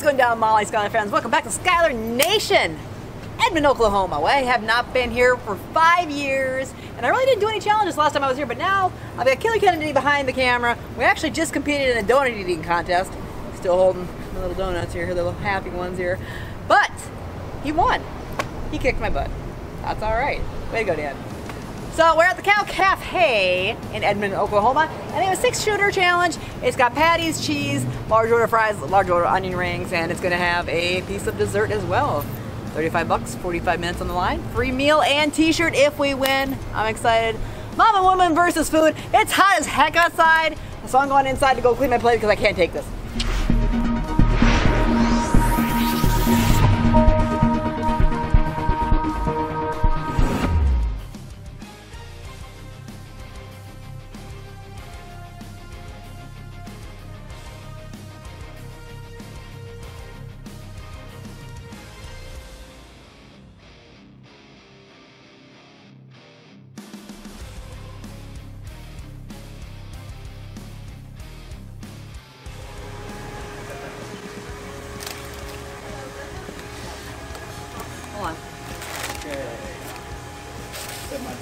What's going down, Molly Schuyler fans? Welcome back to Schuyler Nation, Edmond, Oklahoma. I have not been here for five years, and I really didn't do any challenges last time I was here, but now I've got Killer Kennedy behind the camera. We actually just competed in a donut eating contest. Still holding my little donuts here, the little happy ones here. But he won. He kicked my butt. That's all right. Way to go, Dad. So we're at the Cow Calf-Hay in Edmond, Oklahoma, and they have a six shooter challenge. It's got patties, cheese, large order fries, large order onion rings, and it's gonna have a piece of dessert as well. 35 bucks, 45 minutes on the line. Free meal and t-shirt if we win. I'm excited. Mama woman versus food. It's hot as heck outside, so I'm going inside to go clean my plate because I can't take this.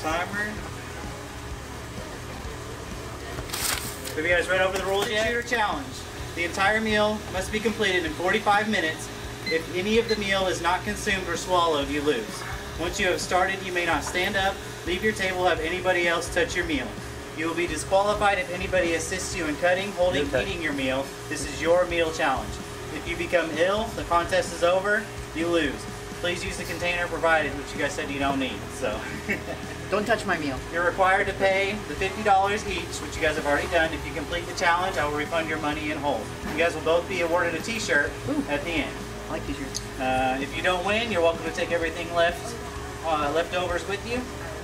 Timer. Have you guys read over the rules yet? Shooter challenge. The entire meal must be completed in 45 minutes. If any of the meal is not consumed or swallowed, you lose. Once you have started, you may not stand up, leave your table, have anybody else touch your meal. You will be disqualified if anybody assists you in cutting, holding, Okay. eating your meal. This is your meal challenge. If you become ill, the contest is over, you lose. Please use the container provided, which you guys said you don't need. So Don't touch my meal. you're required to pay the $50 each, which you guys have already done. If you complete the challenge, I will refund your money in whole. You guys will both be awarded a t-shirt at the end. I like t-shirts. Uh, if you don't win, you're welcome to take everything left uh, leftovers with you.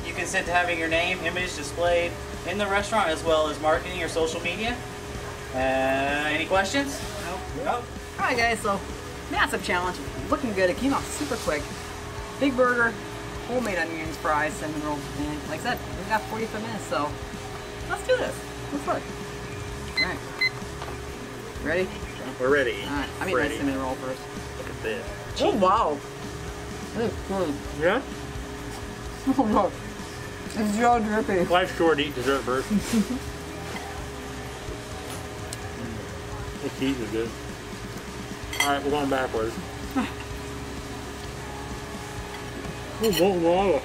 You consent to having your name, image displayed in the restaurant as well as marketing or social media. Uh, any questions? Nope. Nope. Alright guys, so massive challenge. Looking good. It came out super quick. Big burger, homemade onions, fries, cinnamon rolls, and like I said, we got 45 minutes, so let's do this. Let's work. Alright. Ready? We're ready. Alright, I made my ready. cinnamon roll first. Look at this. Oh wow. That is good. Yeah? Oh no. It's so drippy. Life's short. Eat dessert first. the cheese is good. All right, we're going backwards. Oh, molten lava.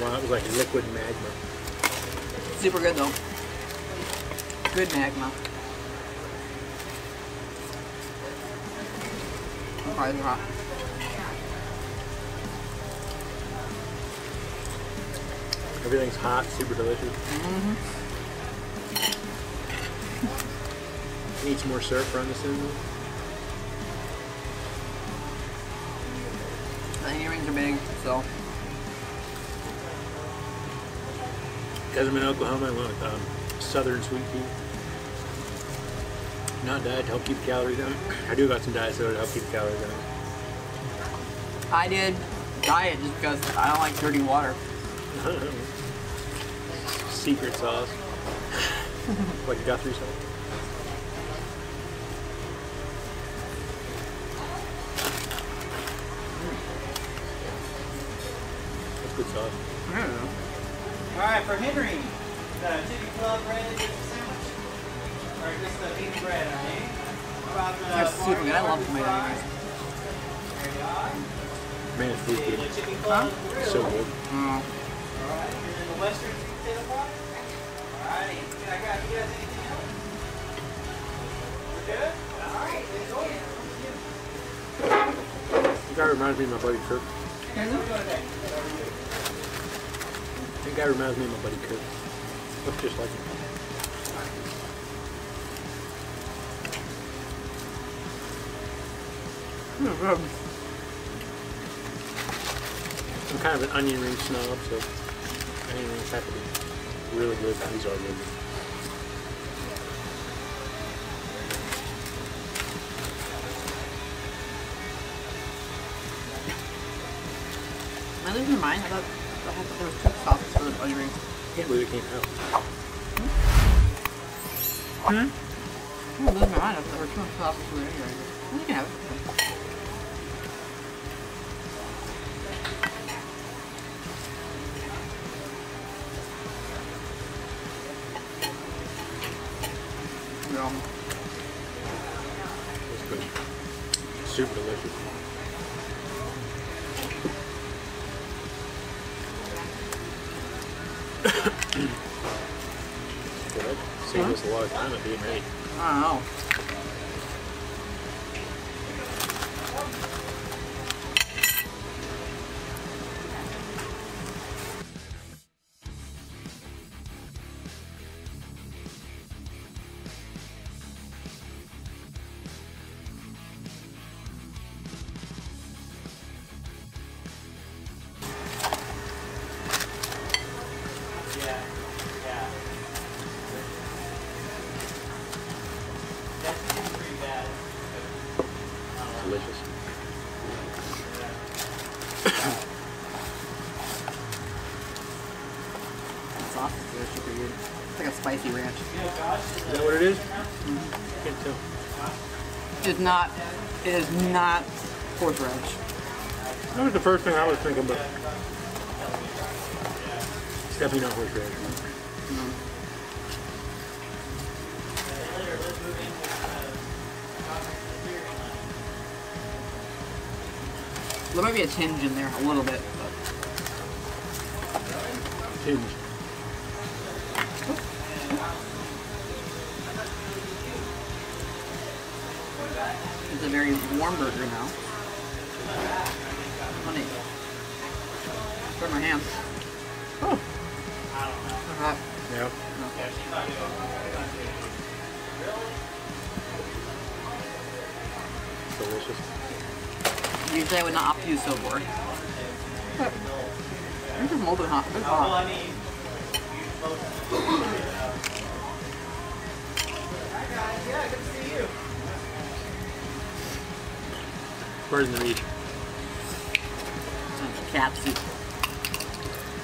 Wow, that was like liquid magma. Super good though. Good magma. Fries are hot. Everything's hot, super delicious. Need some more syrup on this end. The onion rings are big, so Because I'm in Oklahoma, I went with um, Southern Sweet Tea. Not diet to help keep calories down. I do got some diet soda to help keep calories down. I did diet just because I don't like dirty water. Secret sauce. like Guthrie sauce. That's good sauce. I don't know. All right, for Henry, the chicken club bread is a sandwich. Or just the beef bread, I mean. How about the They're super good. I love tomato fries? There you are. Man, it's food good. chicken club. So good. Oh. All right, and then the western reminds me of my buddy Kirk. Here's what we're gonna do. That guy reminds me of my buddy Kirk. Looks just like him. I'm kind of an onion ring snob, so onion rings have to be really good. These are really good. I losing my mind? I thought, I thought there was two sauces for the onion rings. can't believe it came out. Oh, those are mine. There were too much sauce for it anyway. You can have it. Good. Saved us a lot of time at being ready. I don't know. Sauce is really super good. It's like a spicy ranch. Is that what it is? Can't tell. It's not. It is not horseradish. That was the first thing I was thinking, but it's definitely not horseradish. There might be a tinge in there, a little bit. But Tinge. A very warm burger now. Funny. Burn my hands. Oh. They're hot. Yeah. Delicious. Usually I would not opt to use Silver. But it's just molded hot. It's Well, hot. I mean, yeah, good to see you. Where's the meat? Cat soup.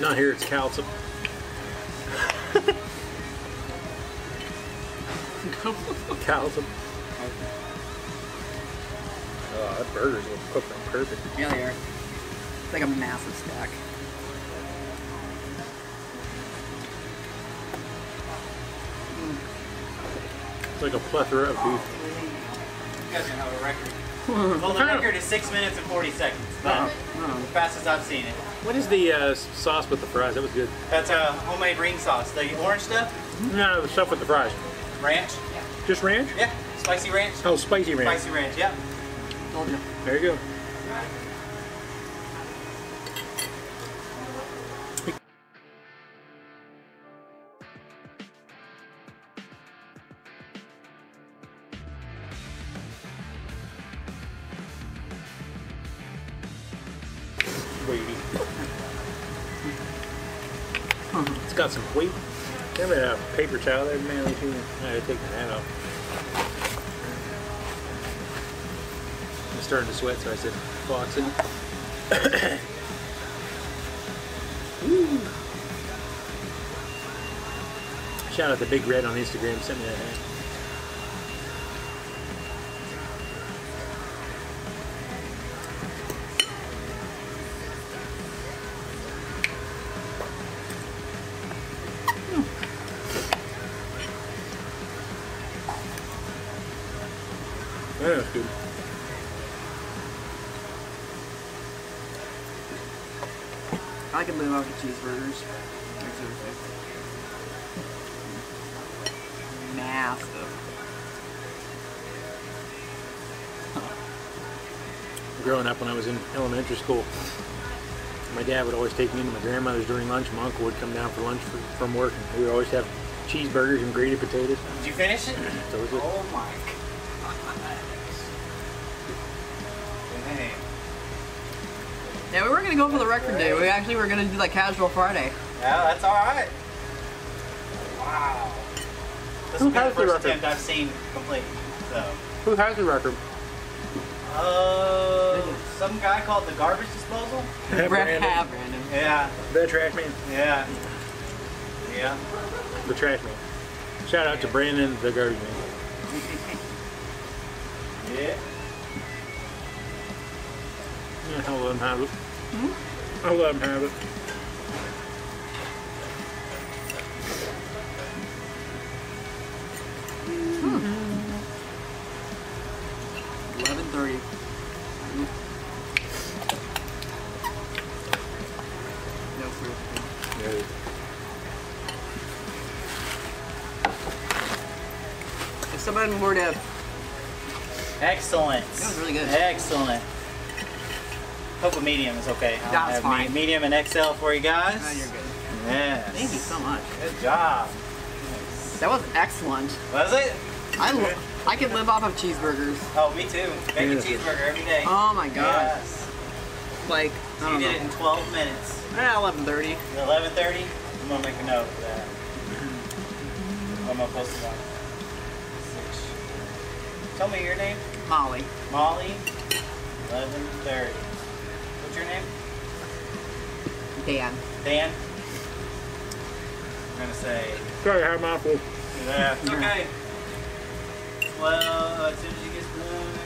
Not here, it's calcium. calcium. Oh, that burger's gonna cook them perfect. yeah, they are. It's like a massive stack. It's like a plethora of beef. You guys gonna have a record. Well, the record is six minutes and 40 seconds, but Oh. the fastest I've seen it. What is the uh, sauce with the fries? That was good. That's a homemade ring sauce. The orange stuff, No, the stuff with the fries. ranch. Yeah. Just ranch? Yeah, spicy ranch. Oh, spicy ranch. Spicy ranch, yeah. Told you. There you go. Got some weight. Damn it, a paper towel there, man. I gotta take the hat off. I'm starting to sweat, so I said, box it. Shout out to Big Red on Instagram, sent me that hat. That's good. I can live off of cheeseburgers. Like. Massive. growing up when I was in elementary school, my dad would always take me to my grandmother's during lunch. My uncle would come down for lunch for, from work, and we would always have cheeseburgers and grated potatoes. Did you finish it? So it Oh my Yeah, we were gonna go for the record day. We actually were gonna do like casual Friday. Yeah, that's alright. Wow. This Who will be the has the first record? I've seen complete. So, Who has the record? uh, some guy called the garbage disposal. Brad Brandon. Brandon. Yeah, The trash man. yeah. go. The trash man. Shout out to Brandon, the garbage man. Yeah, I'll let him have it. Hmm? I'll let him have it. Eleven thirty. No fruit. Yeah. If someone were to, Excellent. That was really good. Excellent. Hope a medium is okay. I'll That's have fine. me- medium and XL for you guys. oh, you're good. Yes. Thank you so much. Good job. That was excellent. Was it? I lo- I could live off of cheeseburgers. Oh, me too. Bacon Yeah. cheeseburger every day. Oh my god. Yes. Like I You don't did know. it in 12 minutes. Eleven thirty. 11:30. I'm gonna make a note of that. Mm-hmm. I'm gonna post it on. Six. Tell me your name. Molly. Molly. 11:30. What's your name? Dan. Dan. I'm gonna say. Sorry, I have a mouthful. Yeah. It's okay. Well, as soon as you get done.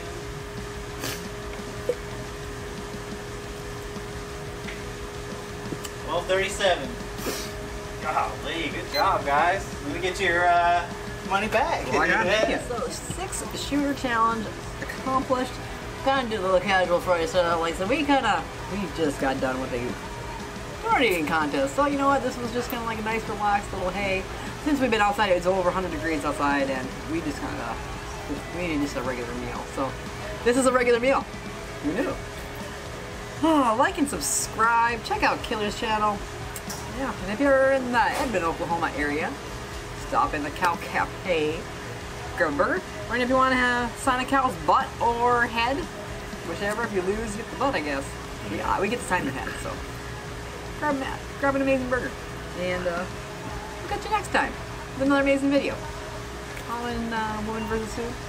Twelve thirty-seven. Golly, good job, guys. Let me get your uh, money back. Well, I got Yeah. So six shooter challenge accomplished. Kind of do a little casual you. So like so we kind of we just got done with the sword eating contest. So you know what? This was just kind of like a nice, relaxed little hey. Since we've been outside, it's over 100 degrees outside, and we just kind of we needed just a regular meal. So this is a regular meal. Who knew? Oh, like and subscribe. Check out Killer's channel. Yeah, and if you're in the Edmond, Oklahoma area, stop in the Cow Calf-Hay, grab a or if you want to have sign a cow's butt or head, whichever. If you lose, you get the butt, I guess. We, uh, we get to time their head, so grab that. Grab an amazing burger, and uh, we'll catch you next time with another amazing video. Colin, uh, Woman vs. Food.